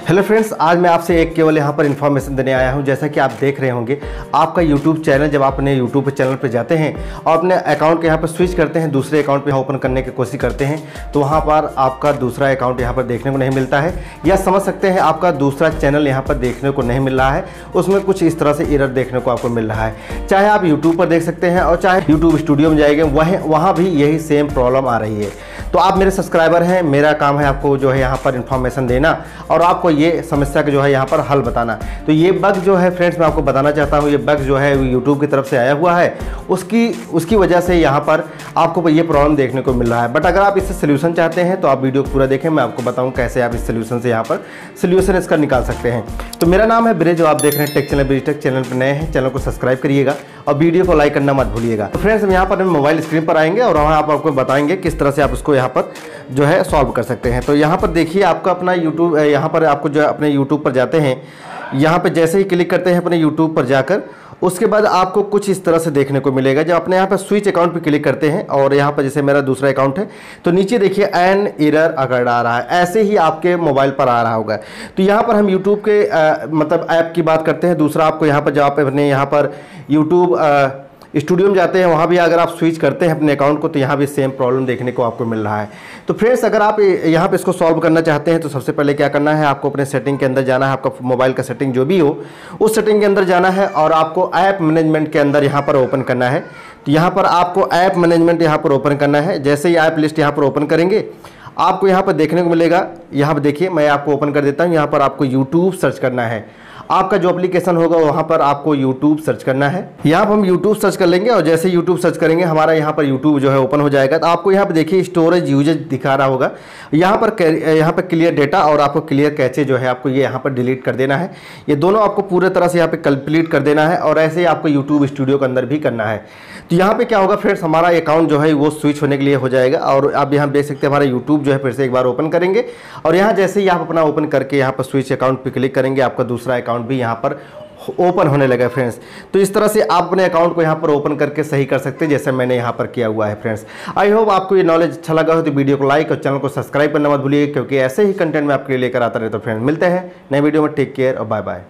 Hello friends आज मैं आपसे एक केवल यहाँ पर इन्फॉर्मेशन देने आया हूँ, जैसा कि आप देख रहे होंगे। आपका यूट्यूब चैनल जब आप अपने यूट्यूब चैनल पर जाते हैं और अपने अकाउंट के यहाँ पर स्विच करते हैं, दूसरे अकाउंट पे ओपन करने की कोशिश करते हैं तो वहाँ पर आपका दूसरा अकाउंट यहाँ पर देखने को नहीं मिलता है। या समझ सकते हैं, आपका दूसरा चैनल यहाँ पर देखने को नहीं मिल रहा है, उसमें कुछ इस तरह से इरर देखने को आपको मिल रहा है। चाहे आप यूट्यूब पर देख सकते हैं और चाहे यूट्यूब स्टूडियो में जाएँगे, वहीं, वहाँ भी यही सेम प्रॉब्लम आ रही है। तो आप मेरे सब्सक्राइबर हैं, मेरा काम है आपको जो है यहाँ पर इन्फॉर्मेशन देना और आपको ये समस्या का जो है यहाँ पर हल बताना तो ये बग जो है फ्रेंड्स मैं आपको बताना चाहता हूँ, ये बग जो है यूट्यूब की तरफ़ से आया हुआ है। उसकी उसकी वजह से यहाँ पर आपको ये प्रॉब्लम देखने को मिल रहा है। बट अगर आप इससे सोल्यूशन चाहते हैं तो आप वीडियो पूरा देखें, मैं आपको बताऊँ कैसे आप इस सोल्यूशन से यहाँ पर सोल्यूशन इसका निकाल सकते हैं। तो मेरा नाम है ब्रिज आप देख रहे हैं tech channel bridge tech channel पर नए हैं। चैनल को सब्सक्राइब करिएगा और वीडियो को लाइक करना मत भूलिएगा। तो फ्रेंड्स, हम यहाँ पर मोबाइल स्क्रीन पर आएँगे और वहाँ आप आपको बताएँगे किस तरह से आप उसको यहाँ पर जो है सॉल्व कर सकते हैं। तो यहाँ पर देखिए, आपका अपना यूट्यूब यहाँ पर आपको जो है अपने यूट्यूब पर जाते हैं। यहाँ पे जैसे ही क्लिक करते हैं अपने यूट्यूब पर जाकर उसके बाद आपको कुछ इस तरह से देखने को मिलेगा। जब अपने यहाँ पर स्विच अकाउंट पे क्लिक करते हैं और यहाँ पर जैसे मेरा दूसरा अकाउंट है तो नीचे देखिए एन एरर अगर आ रहा है। ऐसे ही आपके मोबाइल पर आ रहा होगा। तो यहाँ पर हम यूट्यूब के आ, मतलब ऐप की बात करते हैं। दूसरा आपको यहाँ पर जब आप अपने यहाँ पर यूट्यूब स्टूडियो में जाते हैं, वहाँ भी अगर आप स्विच करते हैं अपने अकाउंट को तो यहाँ भी सेम प्रॉब्लम देखने को आपको मिल रहा है। तो फ्रेंड्स अगर आप यहाँ पे इसको सॉल्व करना चाहते हैं तो सबसे पहले क्या करना है, आपको अपने सेटिंग के अंदर जाना है, आपका मोबाइल का सेटिंग जो भी हो, उस सेटिंग के अंदर जाना है और आपको ऐप मैनेजमेंट के अंदर यहाँ पर ओपन करना है। तो यहाँ पर आपको ऐप मैनेजमेंट यहाँ पर ओपन करना है। जैसे ही ऐप लिस्ट यहाँ पर ओपन करेंगे, आपको यहाँ पर देखने को मिलेगा। यहाँ पर देखिए, मैं आपको ओपन कर देता हूँ। यहाँ पर आपको यूट्यूब सर्च करना है। आपका जो एप्लीकेशन होगा, वहाँ पर आपको यूट्यूब सर्च करना है। यहाँ पर हम यूट्यूब सर्च कर लेंगे और जैसे यूट्यूब सर्च करेंगे, हमारा यहाँ पर यूट्यूब जो है ओपन हो जाएगा। तो आपको यहाँ पर देखिए स्टोरेज यूजेज दिखा रहा होगा। यहाँ पर यहाँ पर क्लियर डेटा और आपको क्लियर कैचे जो है, आपको ये यहाँ पर डिलीट कर देना है। ये दोनों आपको पूरे तरह से यहाँ पर कंप्लीट कर देना है और ऐसे ही आपको यूट्यूब स्टूडियो के अंदर भी करना है। तो यहाँ पे क्या होगा फ्रेंड्स हमारा अकाउंट जो है वो स्विच होने के लिए हो जाएगा और आप यहाँ देख सकते हैं, हमारा यूट्यूब जो है फिर से एक बार ओपन करेंगे। और यहाँ जैसे ही आप अपना ओपन करके यहाँ पर स्विच अकाउंट पर क्लिक करेंगे, आपका दूसरा अकाउंट भी यहाँ पर ओपन होने लगा है फ्रेंड्स। तो इस तरह से आप अपने अकाउंट को यहाँ पर ओपन करके सही कर सकते हैं, जैसे मैंने यहाँ पर किया हुआ है फ्रेंड्स। आई होप आपको ये नॉलेज अच्छा लगा हो तो वीडियो को लाइक और चैनल को सब्सक्राइब करना मत भूलिए, क्योंकि ऐसे ही कंटेंट मैं आपके लिए लेकर आता रहता तो फ्रेंड्स। मिलते हैं नए वीडियो में। टेक केयर और बाय बाय